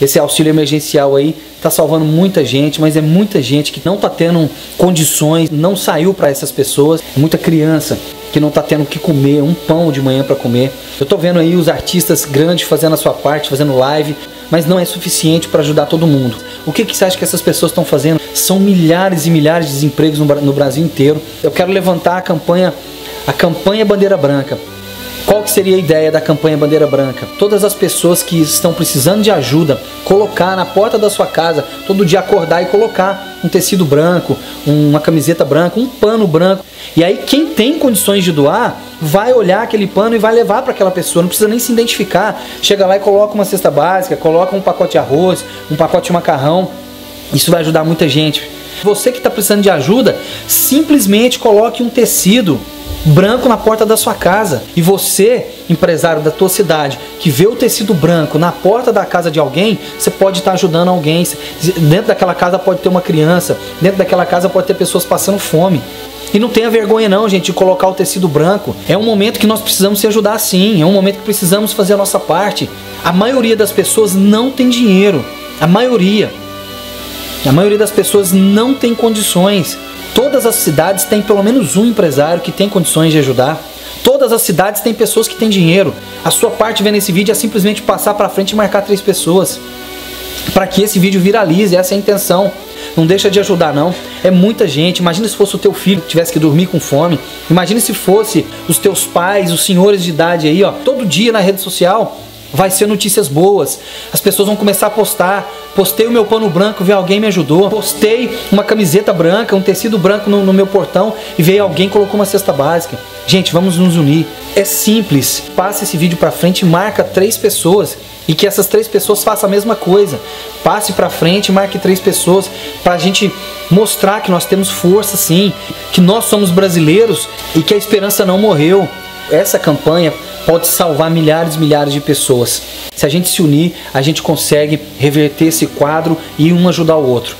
Esse auxílio emergencial aí está salvando muita gente, mas é muita gente que não está tendo condições, não saiu para essas pessoas, muita criança que não está tendo o que comer, um pão de manhã para comer. Eu estou vendo aí os artistas grandes fazendo a sua parte, fazendo live, mas não é suficiente para ajudar todo mundo. O que, que você acha que essas pessoas estão fazendo? São milhares e milhares de desempregos no, no Brasil inteiro. Eu quero levantar a campanha, a campanha Bandeira Branca. Qual que seria a ideia da campanha Bandeira Branca? Todas as pessoas que estão precisando de ajuda, colocar na porta da sua casa, todo dia acordar e colocar um tecido branco, uma camiseta branca, um pano branco. E aí quem tem condições de doar, vai olhar aquele pano e vai levar para aquela pessoa, não precisa nem se identificar. Chega lá e coloca uma cesta básica, coloca um pacote de arroz, um pacote de macarrão. Isso vai ajudar muita gente. Você que está precisando de ajuda, simplesmente coloque um tecido branco na porta da sua casa. E você, empresário da tua cidade, que vê o tecido branco na porta da casa de alguém, você pode estar ajudando alguém. Dentro daquela casa pode ter uma criança, dentro daquela casa pode ter pessoas passando fome. E não tenha vergonha não, gente, de colocar o tecido branco. É um momento que nós precisamos se ajudar sim, é um momento que precisamos fazer a nossa parte. A maioria das pessoas não tem dinheiro. A maioria. A maioria das pessoas não tem condições. Todas as cidades têm pelo menos um empresário que tem condições de ajudar. Todas as cidades têm pessoas que têm dinheiro. A sua parte vendo esse vídeo é simplesmente passar para frente e marcar três pessoas. Para que esse vídeo viralize, essa é a intenção. Não deixa de ajudar não. É muita gente. Imagina se fosse o teu filho que tivesse que dormir com fome. Imagina se fosse os teus pais, os senhores de idade aí, ó, todo dia na rede social vai ser notícias boas. As pessoas vão começar a postar. Postei o meu pano branco, veio alguém me ajudou. Postei uma camiseta branca, um tecido branco no, no meu portão e veio alguém colocou uma cesta básica. Gente, vamos nos unir. É simples. Passe esse vídeo para frente, marca três pessoas e que essas três pessoas façam a mesma coisa. Passe para frente, marque três pessoas para a gente mostrar que nós temos força sim, que nós somos brasileiros e que a esperança não morreu. Essa campanha pode salvar milhares e milhares de pessoas. Se a gente se unir, a gente consegue reverter esse quadro e um ajudar o outro.